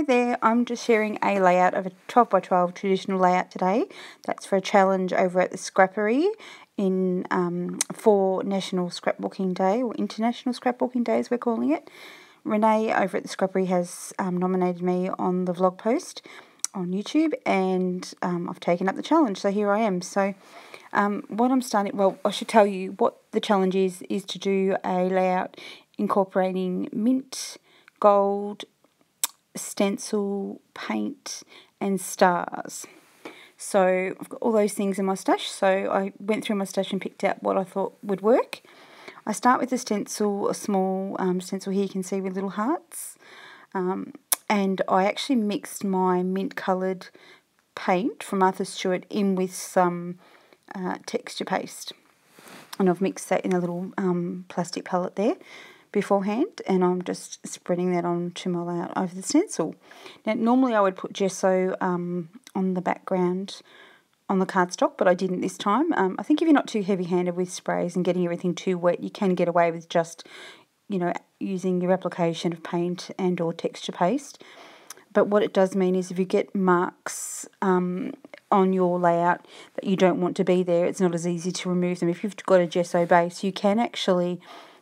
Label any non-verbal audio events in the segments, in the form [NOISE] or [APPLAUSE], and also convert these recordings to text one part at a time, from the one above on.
Hi there, I'm just sharing a layout of a 12 by 12 traditional layout today. That's for a challenge over at the Scrappery in um, for National Scrapbooking Day or International Scrapbooking Day as we're calling it. Renae over at the Scrappery has um, nominated me on the vlog post on YouTube and um, I've taken up the challenge so here I am. So um, what I'm starting, well I should tell you what the challenge is, is to do a layout incorporating mint, gold, stencil, paint, and stars. So I've got all those things in my stash. So I went through my stash and picked out what I thought would work. I start with a stencil, a small um, stencil here you can see with little hearts. Um, and I actually mixed my mint coloured paint from Arthur Stewart in with some uh, texture paste. And I've mixed that in a little um, plastic palette there beforehand and I'm just spreading that onto my layout over the stencil. Now normally I would put gesso um, on the background on the cardstock but I didn't this time. Um, I think if you're not too heavy handed with sprays and getting everything too wet you can get away with just you know using your application of paint and or texture paste. But what it does mean is if you get marks um, on your layout that you don't want to be there, it's not as easy to remove them. If you've got a gesso base, you can actually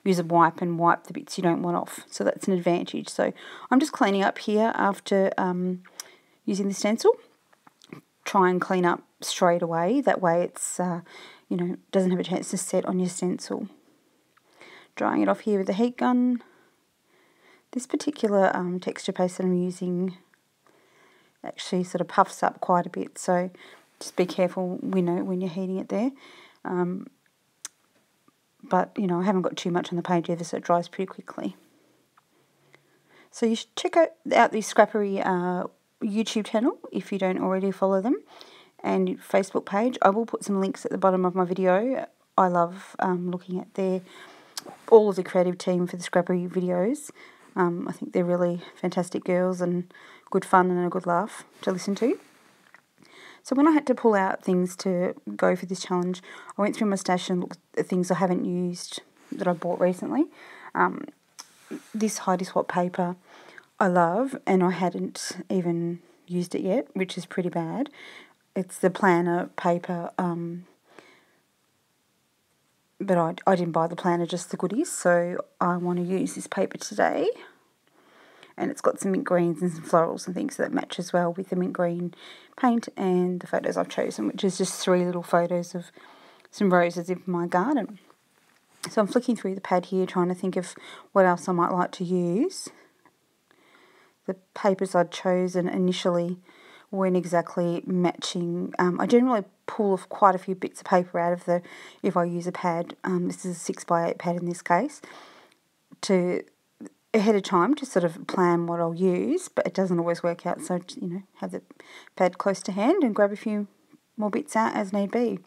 use a wipe and wipe the bits you don't want off. So that's an advantage. So I'm just cleaning up here after um, using the stencil. Try and clean up straight away. That way it's, uh, you know, doesn't have a chance to set on your stencil. Drying it off here with the heat gun. This particular um, texture paste that I'm using actually sort of puffs up quite a bit. So just be careful, you know, when you're heating it there. Um, but you know I haven't got too much on the page either so it dries pretty quickly. So you should check out, out the Scrappery uh, YouTube channel if you don't already follow them and Facebook page. I will put some links at the bottom of my video. I love um, looking at their all of the creative team for the Scrappery videos. Um, I think they're really fantastic girls and good fun and a good laugh to listen to. So when I had to pull out things to go for this challenge, I went through my stash and looked at things I haven't used that I bought recently. Um, this Heidi Swapp paper I love, and I hadn't even used it yet, which is pretty bad. It's the planner paper, um, but I, I didn't buy the planner, just the goodies, so I want to use this paper today and it's got some mint greens and some florals and things that match as well with the mint green paint and the photos I've chosen, which is just three little photos of some roses in my garden. So I'm flicking through the pad here trying to think of what else I might like to use. The papers I'd chosen initially weren't exactly matching. Um, I generally pull off quite a few bits of paper out of the, if I use a pad, um, this is a 6 by 8 pad in this case, to ahead of time to sort of plan what I'll use, but it doesn't always work out. So, you know, have the pad close to hand and grab a few more bits out as need be.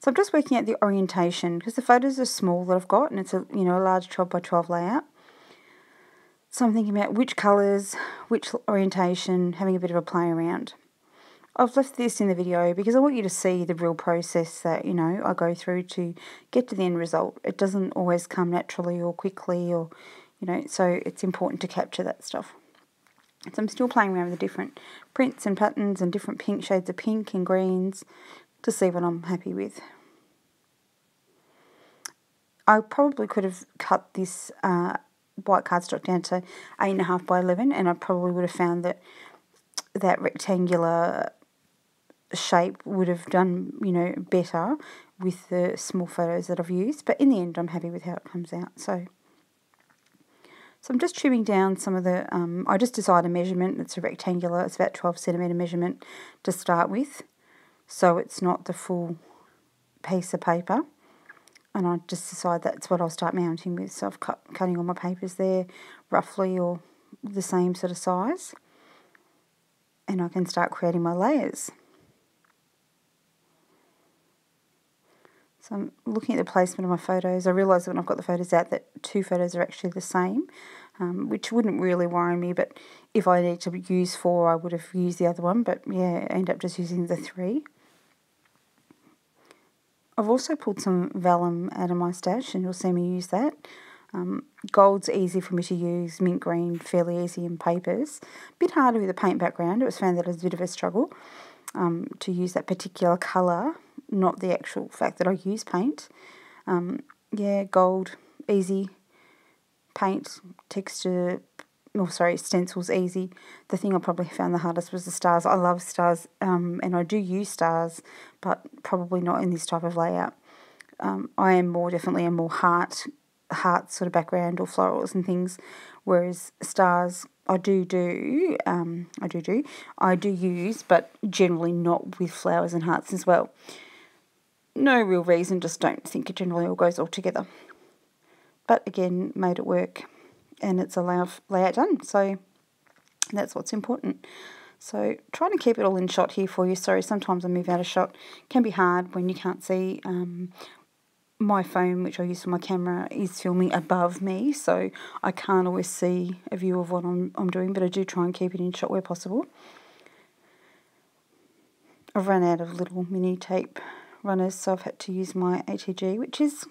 So I'm just working out the orientation because the photos are small that I've got and it's a, you know, a large 12 by 12 layout. So I'm thinking about which colours, which orientation, having a bit of a play around. I've left this in the video because I want you to see the real process that, you know, I go through to get to the end result. It doesn't always come naturally or quickly or, you know, so it's important to capture that stuff. So I'm still playing around with the different prints and patterns and different pink shades of pink and greens to see what I'm happy with. I probably could have cut this uh, white cardstock down to 8.5 by 11 and I probably would have found that that rectangular shape would have done, you know, better with the small photos that I've used. But in the end, I'm happy with how it comes out. So so I'm just trimming down some of the, um, I just decided a measurement, it's a rectangular, it's about 12 centimetre measurement to start with. So it's not the full piece of paper. And I just decided that's what I'll start mounting with. So I've cut cutting all my papers there roughly or the same sort of size. And I can start creating my layers. So I'm looking at the placement of my photos. I realise when I've got the photos out that two photos are actually the same, um, which wouldn't really worry me, but if I need to use four, I would have used the other one, but yeah, I end up just using the three. I've also pulled some vellum out of my stash, and you'll see me use that. Um, gold's easy for me to use, mint green fairly easy in papers. A bit harder with a paint background, it was found that it was a bit of a struggle um, to use that particular colour, not the actual fact that I use paint. Um, yeah, gold, easy, paint, texture, oh sorry, stencils easy. The thing I probably found the hardest was the stars. I love stars um, and I do use stars, but probably not in this type of layout. Um, I am more definitely a more heart heart sort of background or florals and things, whereas stars I do do um, I do do I do use, but generally not with flowers and hearts as well. No real reason, just don't think it generally all goes all together. But again, made it work, and it's a layout layout done. So that's what's important. So trying to keep it all in shot here for you. Sorry, sometimes I move out of shot. Can be hard when you can't see um, my phone, which I use for my camera, is filming above me, so I can't always see a view of what I'm, I'm doing, but I do try and keep it in shot where possible. I've run out of little mini tape runners, so I've had to use my ATG, which is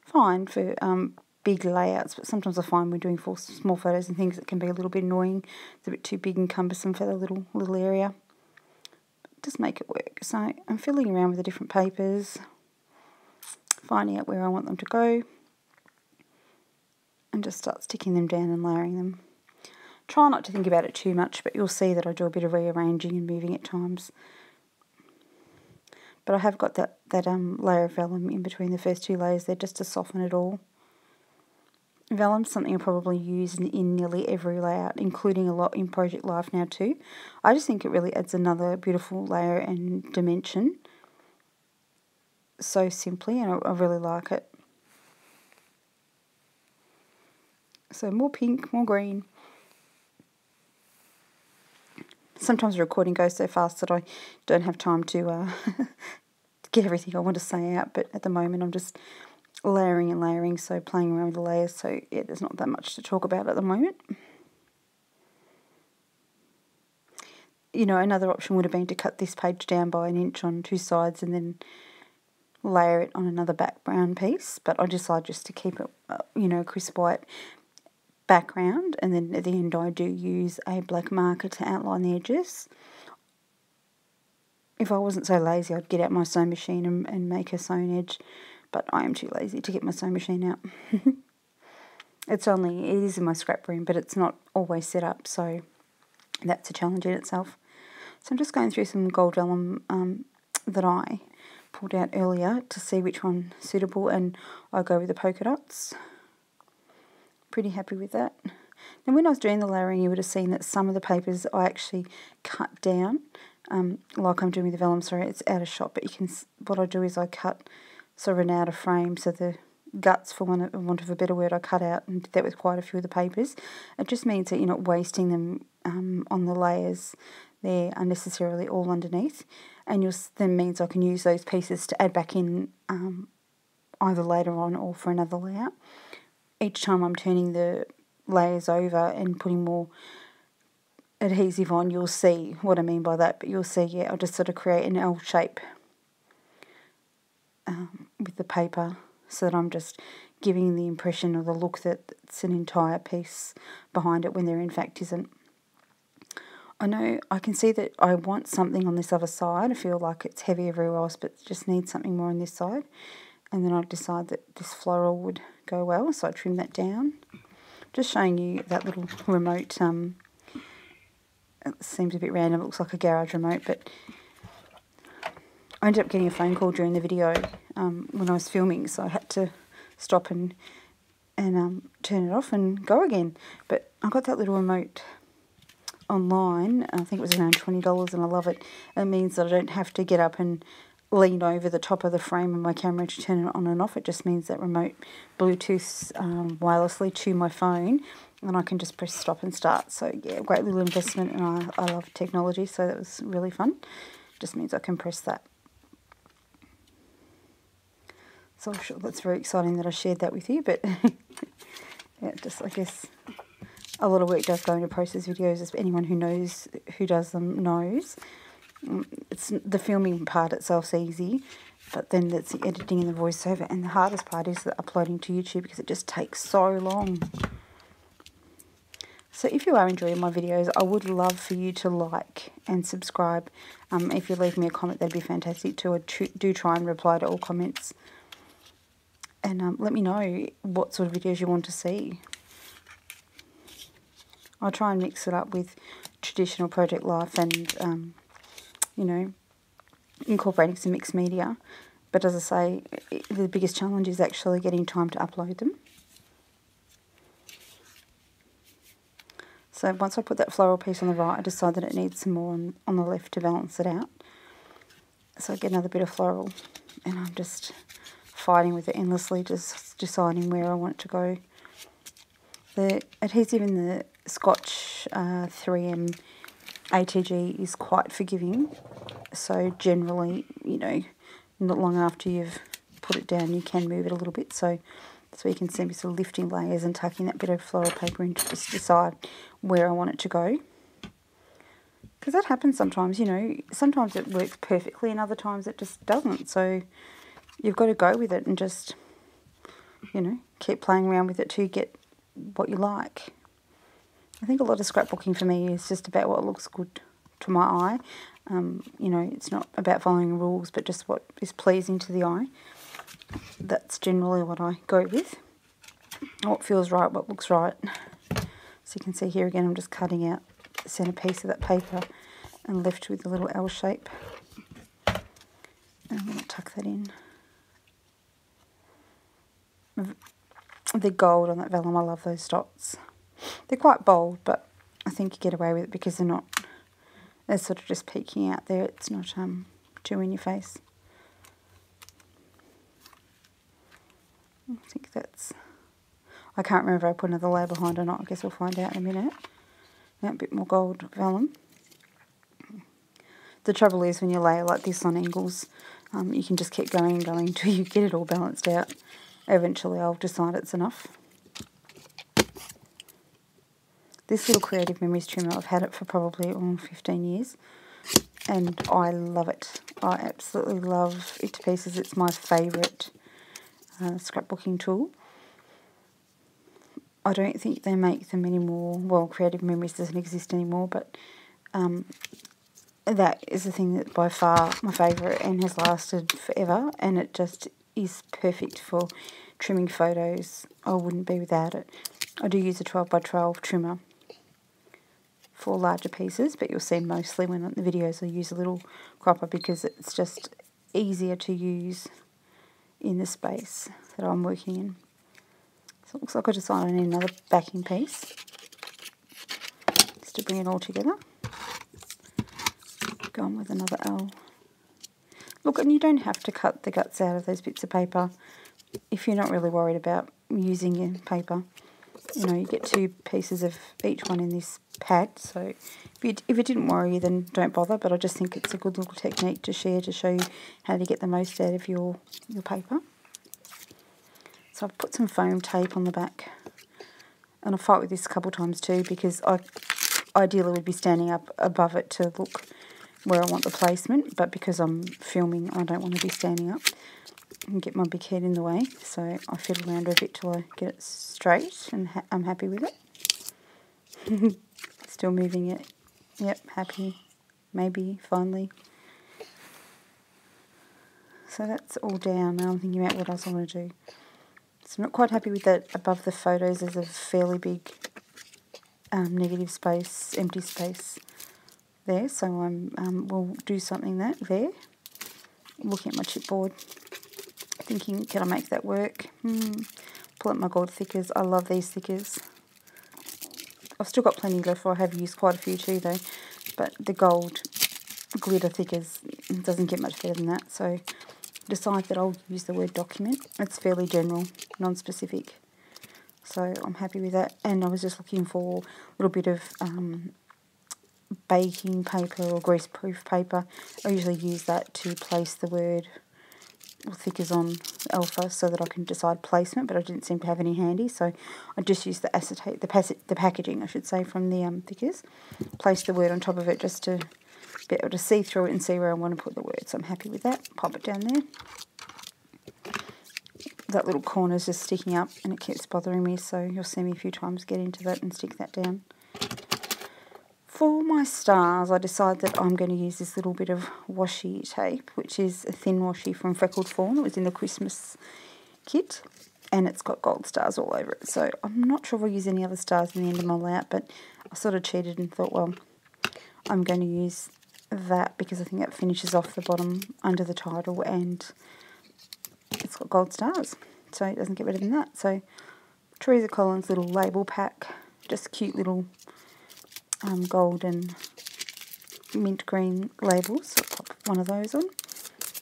fine for um, big layouts, but sometimes I find when doing small photos and things, it can be a little bit annoying. It's a bit too big and cumbersome for the little little area. But just make it work. So I'm fiddling around with the different papers finding out where I want them to go and just start sticking them down and layering them. Try not to think about it too much, but you'll see that I do a bit of rearranging and moving at times. But I have got that, that um, layer of vellum in between the first two layers there just to soften it all. Vellum's something I probably use in, in nearly every layout, including a lot in Project Life now too. I just think it really adds another beautiful layer and dimension so simply and I, I really like it. So more pink, more green. Sometimes the recording goes so fast that I don't have time to uh, [LAUGHS] get everything I want to say out, but at the moment I'm just layering and layering, so playing around with the layers, so yeah, there's not that much to talk about at the moment. You know, another option would have been to cut this page down by an inch on two sides and then layer it on another background piece, but I decide just to keep it, uh, you know, crisp white background, and then at the end I do use a black marker to outline the edges. If I wasn't so lazy, I'd get out my sewing machine and, and make a sewn edge, but I am too lazy to get my sewing machine out. [LAUGHS] it's only, it is in my scrap room, but it's not always set up, so that's a challenge in itself. So I'm just going through some gold vellum um, that I pulled out earlier to see which one suitable and I go with the polka dots. Pretty happy with that. Now when I was doing the layering you would have seen that some of the papers I actually cut down um, like I'm doing with the vellum, sorry it's out of shot but you can, what I do is I cut sort of an outer frame so the guts for one, want of a better word I cut out and did that with quite a few of the papers. It just means that you're not wasting them um, on the layers there unnecessarily all underneath and you'll, then means I can use those pieces to add back in um, either later on or for another layout. Each time I'm turning the layers over and putting more adhesive on, you'll see what I mean by that, but you'll see, yeah, I'll just sort of create an L shape um, with the paper so that I'm just giving the impression or the look that it's an entire piece behind it when there in fact isn't. I know I can see that I want something on this other side. I feel like it's heavy everywhere else, but just need something more on this side. And then I decide that this floral would go well, so I trimmed that down. Just showing you that little remote. Um, it seems a bit random. It looks like a garage remote, but I ended up getting a phone call during the video um, when I was filming, so I had to stop and and um, turn it off and go again. But I got that little remote online. I think it was around $20 and I love it. It means that I don't have to get up and lean over the top of the frame of my camera to turn it on and off. It just means that remote Bluetooth um, wirelessly to my phone and I can just press stop and start. So yeah, great little investment and I, I love technology so that was really fun. Just means I can press that. So I'm sure that's very exciting that I shared that with you, but [LAUGHS] yeah, just I guess a lot of work does go into process videos, as anyone who knows who does them knows. It's the filming part itself's easy, but then it's the editing and the voiceover, and the hardest part is the uploading to YouTube because it just takes so long. So if you are enjoying my videos, I would love for you to like and subscribe. Um, if you leave me a comment, that'd be fantastic too. I do try and reply to all comments. And um, let me know what sort of videos you want to see. I'll try and mix it up with traditional project life and, um, you know, incorporating some mixed media. But as I say, the biggest challenge is actually getting time to upload them. So once I put that floral piece on the right, I decide that it needs some more on, on the left to balance it out. So I get another bit of floral and I'm just fighting with it endlessly, just deciding where I want it to go. The adhesive in the Scotch uh, 3M ATG is quite forgiving. So generally, you know, not long after you've put it down, you can move it a little bit. So so you can see me sort of lifting layers and tucking that bit of floral paper in to just decide where I want it to go. Because that happens sometimes, you know, sometimes it works perfectly and other times it just doesn't. So you've got to go with it and just, you know, keep playing around with it to get what you like. I think a lot of scrapbooking for me is just about what looks good to my eye. Um, you know, it's not about following rules, but just what is pleasing to the eye. That's generally what I go with. What feels right, what looks right. So you can see here again, I'm just cutting out the centre piece of that paper and left with a little L shape. And I'm going to tuck that in. The gold on that vellum, I love those dots. They're quite bold, but I think you get away with it because they're not, they're sort of just peeking out there. It's not um, too in your face. I think that's, I can't remember if I put another layer behind or not. I guess we'll find out in a minute. a bit more gold vellum. The trouble is when you layer like this on angles, um, you can just keep going and going [LAUGHS] until you get it all balanced out. Eventually I'll decide it's enough. This little Creative Memories trimmer, I've had it for probably oh, 15 years and I love it. I absolutely love it to pieces. It's my favourite uh, scrapbooking tool. I don't think they make them anymore. Well, Creative Memories doesn't exist anymore, but um, that is the thing that by far my favourite and has lasted forever, and it just is perfect for trimming photos. I wouldn't be without it. I do use a 12 by 12 trimmer for larger pieces, but you'll see mostly when the videos I use a little cropper because it's just easier to use in the space that I'm working in. So it looks like I decided I need another backing piece just to bring it all together. Go on with another L. Look, and you don't have to cut the guts out of those bits of paper if you're not really worried about using your paper. You know, you get two pieces of each one in this pad, so if, if it didn't worry you, then don't bother, but I just think it's a good little technique to share to show you how to get the most out of your, your paper. So I've put some foam tape on the back. And I'll fight with this a couple times too because I ideally would be standing up above it to look where I want the placement. But because I'm filming, I don't want to be standing up and get my big head in the way. So I fiddle around a bit till I get it straight and ha I'm happy with it. [LAUGHS] Still moving it. Yep, happy. Maybe, finally. So that's all down. Now I'm thinking about what else I want to do. So I'm not quite happy with that above the photos there's a fairly big um, negative space, empty space there. So I'm um, we'll do something that there. Looking at my chipboard, thinking can I make that work? Hmm. Pull up my gold thickers. I love these thickers. I've still got plenty left. I have used quite a few too though. But the gold glitter thickers doesn't get much better than that. So decide that I'll use the word document. It's fairly general, non-specific. So I'm happy with that. And I was just looking for a little bit of um, baking paper or greaseproof paper. I usually use that to place the word or thickers on alpha so that I can decide placement, but I didn't seem to have any handy, so I just used the acetate, the, the packaging, I should say, from the um, thickers. Place the word on top of it just to be able to see through it and see where I want to put the words. So I'm happy with that. Pop it down there. That little corner is just sticking up and it keeps bothering me, so you'll see me a few times get into that and stick that down. For my stars, I decided that I'm going to use this little bit of washi tape, which is a thin washi from Freckled Fawn. It was in the Christmas kit, and it's got gold stars all over it. So I'm not sure if I'll use any other stars in the end of my layout, but I sort of cheated and thought, well, I'm going to use that because I think that finishes off the bottom under the title and it's got gold stars. So it doesn't get better than that. So Teresa Collins little label pack, just cute little um, gold and mint green labels. So I'll pop one of those on.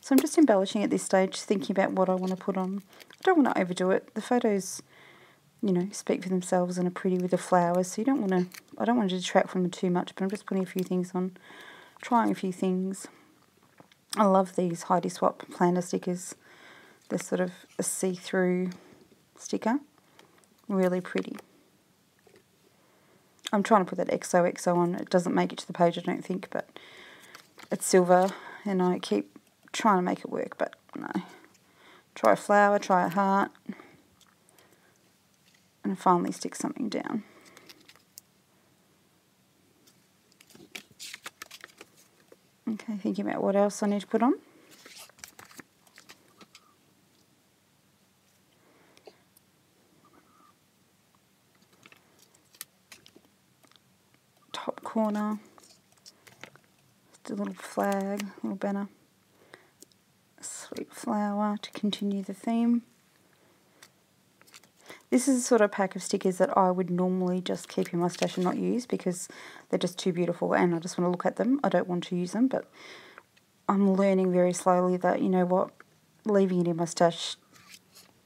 So I'm just embellishing at this stage, thinking about what I want to put on. I don't want to overdo it. The photos, you know, speak for themselves and are pretty with the flowers. So you don't want to, I don't want to detract from them too much, but I'm just putting a few things on, trying a few things. I love these Heidi Swapp planner stickers. They're sort of a see-through sticker. Really pretty. I'm trying to put that XOXO on. It doesn't make it to the page, I don't think, but it's silver, and I keep trying to make it work, but no. Try a flower, try a heart, and finally stick something down. Okay, thinking about what else I need to put on. Corner. A little flag, little banner. Sweet flower to continue the theme. This is a sort of pack of stickers that I would normally just keep in my stash and not use because they're just too beautiful and I just want to look at them. I don't want to use them, but I'm learning very slowly that, you know what, leaving it in my stash,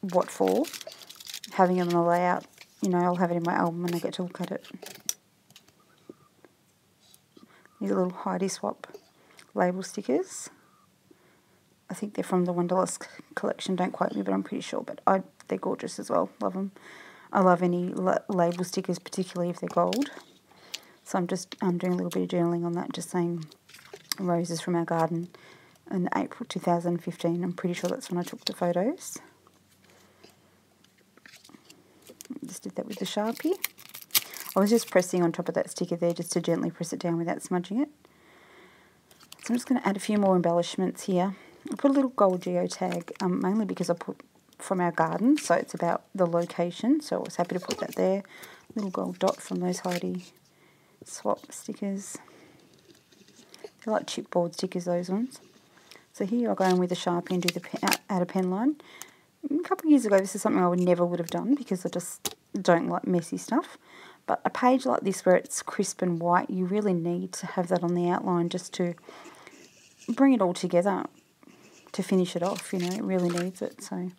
what for? Having it on the layout, you know, I'll have it in my album and I get to look at it. These little Heidi Swapp label stickers. I think they're from the Wonderlust collection. Don't quote me, but I'm pretty sure. But I, they're gorgeous as well. Love them. I love any la label stickers, particularly if they're gold. So I'm just I'm doing a little bit of journaling on that, just saying roses from our garden in April 2015. I'm pretty sure that's when I took the photos. Just did that with the Sharpie. I was just pressing on top of that sticker there just to gently press it down without smudging it. So I'm just going to add a few more embellishments here. I put a little gold geotag, um, mainly because I put from our garden, so it's about the location, so I was happy to put that there. Little gold dot from those Heidi Swapp stickers. They're like chipboard stickers, those ones. So here I'll go in with a Sharpie and do the pen, add a pen line. A couple of years ago, this is something I would never would have done because I just don't like messy stuff. But a page like this where it's crisp and white, you really need to have that on the outline just to bring it all together to finish it off, you know, it really needs it, so...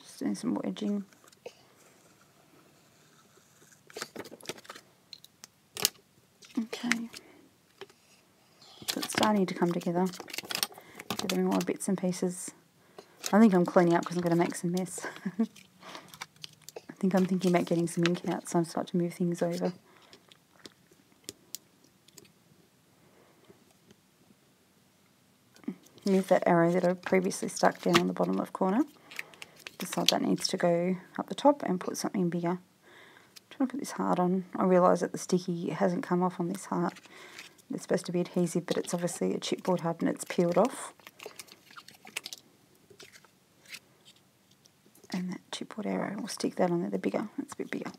Just doing some wedging. Okay. So it's starting to come together gathering more bits and pieces. I think I'm cleaning up because I'm going to make some mess. [LAUGHS] I think I'm thinking about getting some ink out, so I'm starting to move things over. Move that arrow that I previously stuck down on the bottom left corner. Decide that needs to go up the top and put something bigger. I'm trying to put this heart on. I realise that the sticky hasn't come off on this heart. It's supposed to be adhesive, but it's obviously a chipboard heart and it's peeled off. and arrow, we'll stick that on there, the bigger, it's a bit bigger.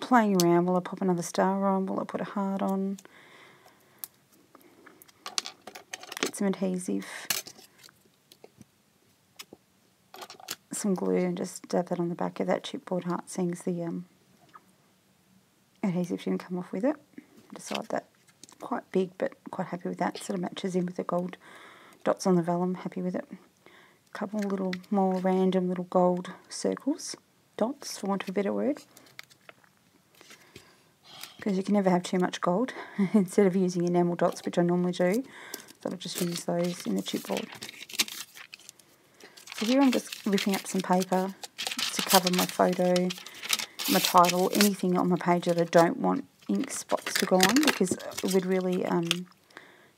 Playing around, will I pop another star on, will I put a heart on, get some adhesive, some glue and just dab that on the back of that chipboard heart, seeing as the um, adhesive didn't come off with it. Decide that quite big, but quite happy with that. Sort of matches in with the gold dots on the vellum, happy with it couple little more random little gold circles, dots for want of a better word. Because you can never have too much gold. [LAUGHS] Instead of using enamel dots, which I normally do, so I'll just use those in the chipboard. So here I'm just ripping up some paper to cover my photo, my title, anything on my page that I don't want ink spots to go on because it would really, um,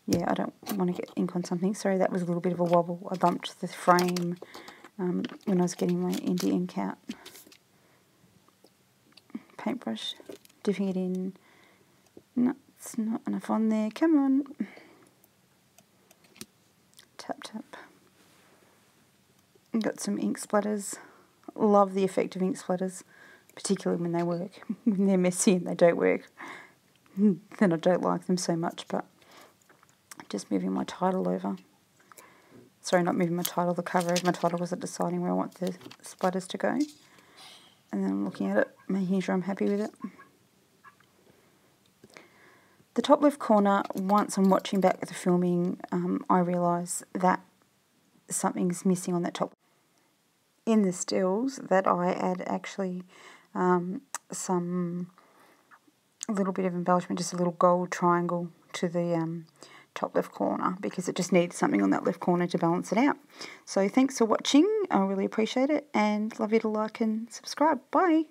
yeah, I don't want to get ink on something. Sorry, that was a little bit of a wobble. I bumped the frame um, when I was getting my indie ink out. Paintbrush, dipping it in. No, it's not enough on there. Come on. Tap, tap. Got some ink splatters. Love the effect of ink splatters, particularly when they work. [LAUGHS] when they're messy and they don't work, [LAUGHS] then I don't like them so much, but just moving my title over. Sorry, not moving my title, the cover of my title wasn't deciding where I want the splatters to go. And then I'm looking at it, making sure I'm happy with it. The top left corner, once I'm watching back at the filming, um, I realise that something's missing on that top. In the stills that I add actually um, some little bit of embellishment, just a little gold triangle to the um, top left corner because it just needs something on that left corner to balance it out. So thanks for watching. I really appreciate it and love you to like and subscribe. Bye.